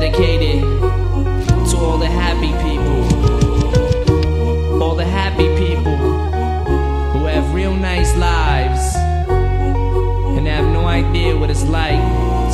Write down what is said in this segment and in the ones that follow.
dedicated to all the happy people. All the happy people who have real nice lives and have no idea what it's like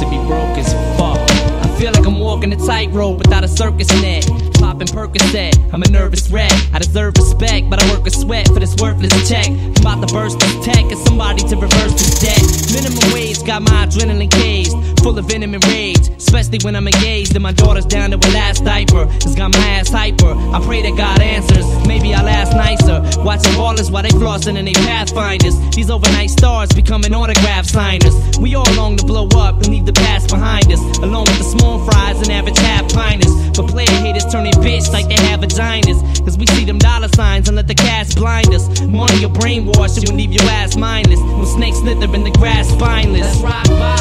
to be broke as fuck. I feel like I'm walking a tightrope without a circus net popping Percocet. I'm a nervous wreck. I deserve respect, but I work a sweat for this worthless check. I'm about to burst the tech, and somebody to reverse this debt. Minimum wage got my adrenaline caged full of venom and rage. Especially when I'm engaged and my daughter's down to her last diaper. It's got my ass hyper. I pray that God answers. Maybe I'll ask nicer. Watching ballers while they flossing and they pathfinders. These overnight stars becoming autograph signers. We all long to blow up and leave the past behind us, along with the small fries and average half piners. But player haters turning bitch like they have vaginas. Cause we see them dollar signs and let the cash blind us. Money your brainwash, it will leave your ass mindless. When snakes slither in the grass spineless. Rock.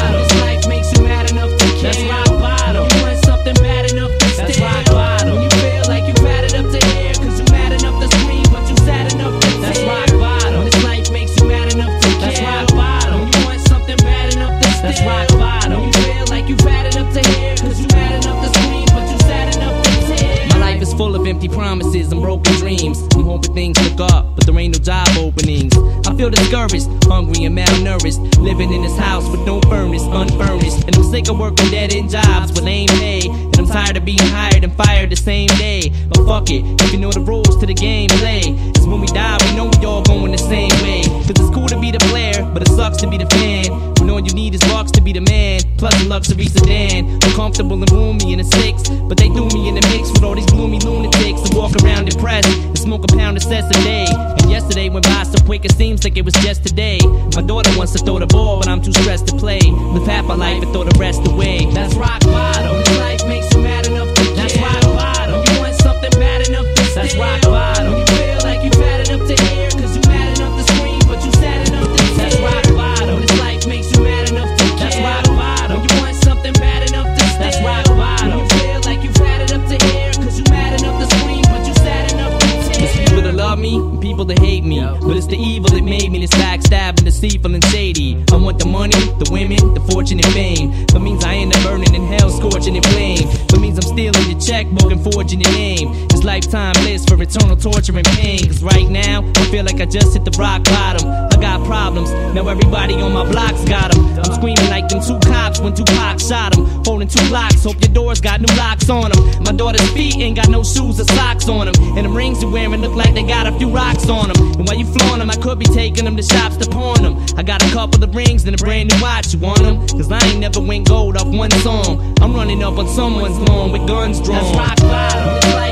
Empty promises and broken dreams. I'm hoping things look up, but there ain't no job openings. I feel discouraged, hungry and malnourished. Living in this house with no furnace, unfurnished. And I'm sick of working dead end jobs with lame pay. And I'm tired of being hired and fired the same day. But fuck it, if you know the rules to the game, play. Cause when we die, we know we all going the same way. Cause it's cool to be the player, but it sucks to be the fan. When all you need is rocks to be the man, plus a luxury sedan. I'm comfortable and roomy in a six, but they threw me in the mix with all these gloomy lunatics that walk around depressed and smoke a pound of cess a day. And yesterday went by so quick it seems like it was just today. My daughter wants to throw the ball, but I'm too stressed to play. Live half my life and throw the rest away. That's rock bottom. Me people that hate me. But it's the evil that made me this backstabbing, deceitful and shady. I want the money, the women, the fortune and fame. That means I end up burning in hell, scorching in flame. That means I'm stealing your checkbook and forging your name. It's lifetime list for eternal torture and pain. Cause right now, I feel like I just hit the rock bottom. I got problems, now everybody on my block's got them. I'm screaming like them two cops when Tupac shot them. Holding two blocks, hope your doors got new locks on them. My daughter's ain't got no shoes or socks on them. And them rings you wearing look like they got a few rocks on them. And while you flaunt them, I could be taking them to shops to pawn them. I got a couple of rings and a brand new watch, you want them? Cause I ain't never went gold off one song. I'm running up on someone's lawn with guns drawn. That's rock bottom.